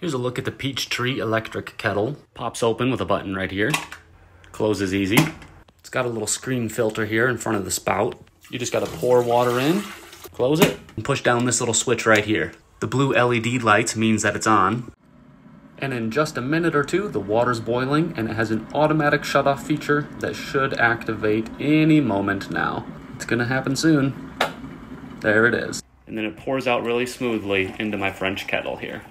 Here's a look at the Peach Street electric kettle. Pops open with a button right here. Closes easy. It's got a little screen filter here in front of the spout. You just gotta pour water in, close it, and push down this little switch right here. The blue LED lights means that it's on. And in just a minute or two, the water's boiling and it has an automatic shutoff feature that should activate any moment now. It's gonna happen soon. There it is. And then it pours out really smoothly into my French kettle here.